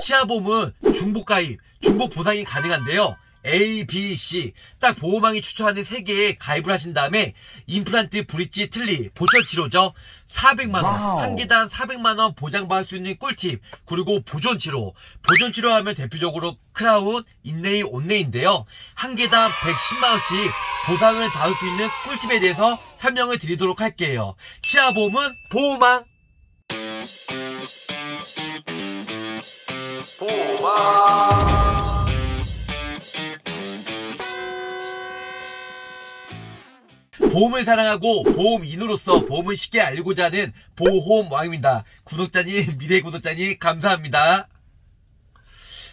치아보험은 중복 가입, 중복 보상이 가능한데요. A, B, C 딱 보호망이 추천하는 3개에 가입을 하신 다음에 임플란트, 브릿지, 틀니, 보철 치료죠. 400만원, wow. 한 개당 400만원 보장받을 수 있는 꿀팁, 그리고 보존 치료. 보존 치료 하면 대표적으로 크라운, 인레이, 온레인데요. 한 개당 110만원씩 보상을 받을 수 있는 꿀팁에 대해서 설명을 드리도록 할게요. 치아보험은 보호망. 보험을 사랑하고 보험인으로서 보험을 쉽게 알고자 하는 보험왕입니다. 구독자님, 미래 구독자님 감사합니다.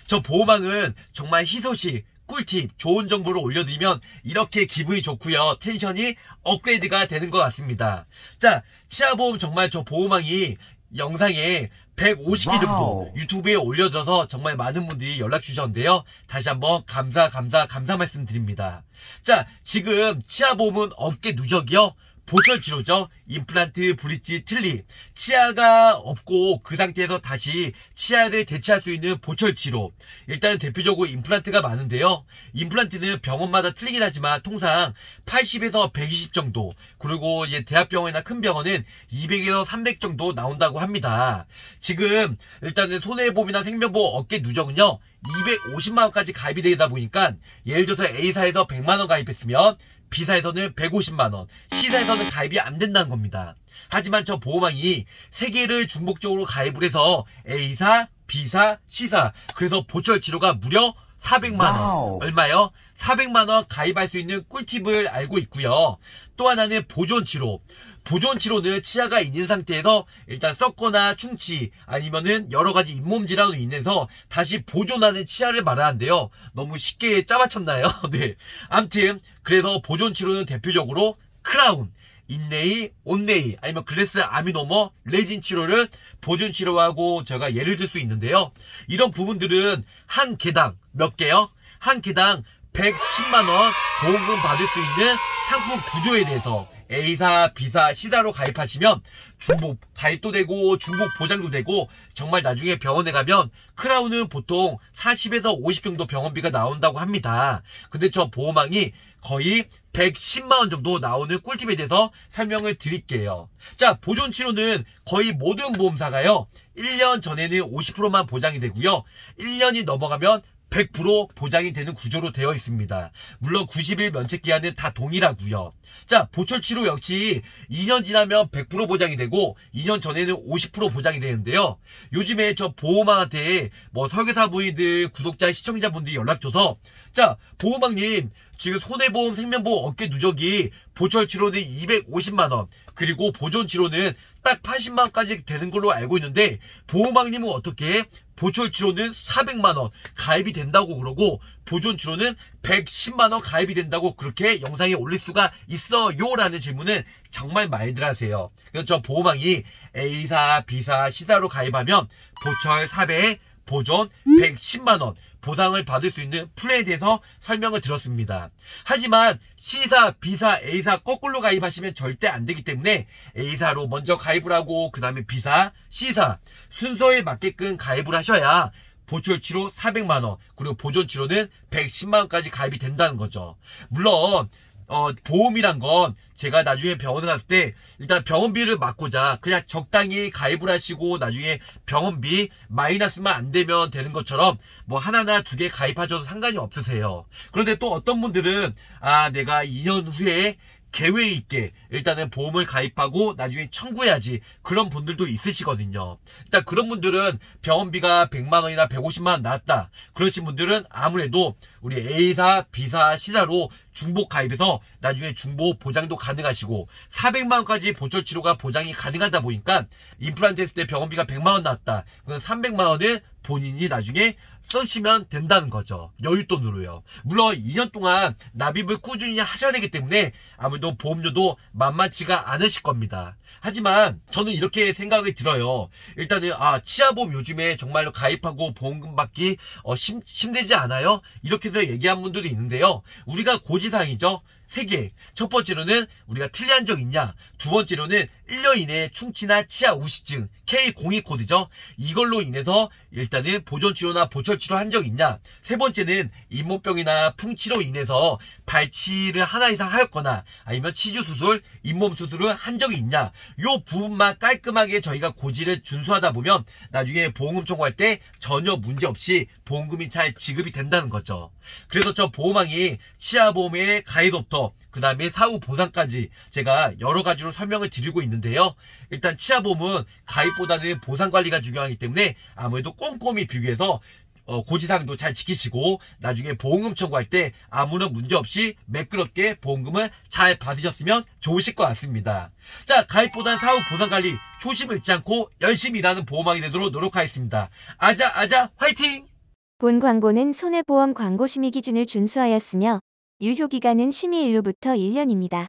저 보험왕은 정말 희소식, 꿀팁, 좋은 정보를 올려드리면 이렇게 기분이 좋고요. 텐션이 업그레이드가 되는 것 같습니다. 자, 치아보험 정말 저 보험왕이 영상에 150개 정도. 유튜브에 올려줘서 정말 많은 분들이 연락 주셨는데요. 다시 한번 감사, 감사, 감사 말씀드립니다. 자, 지금 치아보험은 업계 누적이요. 보철 치료죠. 임플란트, 브릿지, 틀리. 치아가 없고 그 상태에서 다시 치아를 대체할 수 있는 보철 치료. 일단 대표적으로 임플란트가 많은데요. 임플란트는 병원마다 틀리긴 하지만 통상 80에서 120 정도. 그리고 이제 대학병원이나 큰 병원은 200에서 300 정도 나온다고 합니다. 지금 일단은 손해보험이나 생명보험 업계 누적은요. 250만원까지 가입이 되다 보니까 예를 들어서 A사에서 100만원 가입했으면 B사에서는 150만원, C사에서는 가입이 안 된다는 겁니다. 하지만 저 보험왕이 세 개를 중복적으로 가입을 해서 A사, B사, C사 그래서 보철 치료가 무려 400만원 wow. 얼마요? 400만원 가입할 수 있는 꿀팁을 알고 있고요. 또 하나는 보존 치료. 보존 치료는 치아가 있는 상태에서 일단 썩거나 충치 아니면은 여러 가지 잇몸 질환으로 인해서 다시 보존하는 치아를 말하는데요. 너무 쉽게 짜맞췄나요? 네. 암튼 그래서 보존 치료는 대표적으로 크라운, 인레이, 온레이 아니면 glass ionomer, 레진 치료를 보존 치료하고 제가 예를 들 수 있는데요. 이런 부분들은 한 개당 몇 개요? 한 개당 110만원 보험금 받을 수 있는 상품 구조에 대해서 A사, B사, C사로 가입하시면 중복 가입도 되고 중복 보장도 되고 정말 나중에 병원에 가면 크라운은 보통 40에서 50 정도 병원비가 나온다고 합니다. 근데 저 보험왕이 거의 110만원 정도 나오는 꿀팁에 대해서 설명을 드릴게요. 자, 보존 치료는 거의 모든 보험사가요. 1년 전에는 50%만 보장이 되고요. 1년이 넘어가면 100% 보장이 되는 구조로 되어 있습니다. 물론 90일 면책 기한은 다 동일하고요. 자, 보철 치료 역시 2년 지나면 100% 보장이 되고 2년 전에는 50% 보장이 되는데요. 요즘에 저 보호망한테 뭐 설계사분들, 구독자, 시청자분들이 연락 줘서 자, 보호망님 지금 손해보험, 생명보험 어깨 누적이 보철 치료는 250만원 그리고 보존 치료는 딱 80만원까지 되는 걸로 알고 있는데 보호망님은 어떻게? 보철 치료는 400만원 가입이 된다고 그러고 보존 치료는 110만원 가입이 된다고 그렇게 영상에 올릴 수가 있어요? 라는 질문은 정말 많이들 하세요. 그래서 저 보호망이 A사, B사, C사로 가입하면 보철 400, 보존 110만원 보상을 받을 수 있는 플랜에 대해서 설명을 들었습니다. 하지만 C사, B사, A사 거꾸로 가입하시면 절대 안 되기 때문에 A사로 먼저 가입을 하고 그 다음에 B사, C사 순서에 맞게끔 가입을 하셔야 보철 치료 400만원 그리고 보존 치료는 110만원까지 가입이 된다는 거죠. 물론 어, 보험이란 건 제가 나중에 병원에 갔을 때 일단 병원비를 막고자 그냥 적당히 가입을 하시고 나중에 병원비 마이너스만 안 되면 되는 것처럼 뭐 하나나 두 개 가입하셔도 상관이 없으세요. 그런데 또 어떤 분들은 아 내가 2년 후에 계획 있게 일단은 보험을 가입하고 나중에 청구해야지 그런 분들도 있으시거든요. 일단 그런 분들은 병원비가 100만 원이나 150만 원 나왔다. 그러신 분들은 아무래도 우리 A사, B사, C사로 중복 가입해서 나중에 중복 보장도 가능하시고 400만 원까지 보철 치료가 보장이 가능하다 보니까 임플란트 했을 때 병원비가 100만 원 나왔다. 그럼 300만 원을 본인이 나중에 쓰시면 된다는 거죠. 여윳돈으로요. 물론 2년 동안 납입을 꾸준히 하셔야 되기 때문에 아무래도 보험료도 만만치가 않으실 겁니다. 하지만 저는 이렇게 생각이 들어요. 일단은 아 치아보험 요즘에 정말로 가입하고 보험금 받기 어, 힘, 힘들지 않아요? 이렇게 해서 얘기한 분들이 있는데요. 우리가 고지사항이죠. 3개. 첫 번째로는 우리가 틀리한 적 있냐? 두 번째로는 1년 이내에 충치나 치아 우시증, K02 코드죠. 이걸로 인해서 일단은 보존 치료나 보철 치료 한 적 있냐? 세 번째는 잇몸병이나 풍치로 인해서 발치를 하나 이상 하였거나 아니면 치주 수술, 잇몸 수술을 한 적이 있냐? 요 부분만 깔끔하게 저희가 고지를 준수하다 보면 나중에 보험금 청구할 때 전혀 문제 없이 보험금이 잘 지급이 된다는 거죠. 그래서 저 보험왕이 치아보험의 가입부터 그 다음에 사후 보상까지 제가 여러 가지로 설명을 드리고 있는데요. 일단 치아보험은 가입보다는 보상 관리가 중요하기 때문에 아무래도 꼼꼼히 비교해서 어, 고지사항도 잘 지키시고 나중에 보험금 청구할 때 아무런 문제 없이 매끄럽게 보험금을 잘 받으셨으면 좋으실 것 같습니다. 자, 가입보단 사후 보상관리 초심 잃지 않고 열심히 일하는 보험왕이 되도록 노력하겠습니다. 아자 아자 화이팅! 본 광고는 손해보험 광고 심의 기준을 준수하였으며 유효기간은 심의일로부터 1년입니다.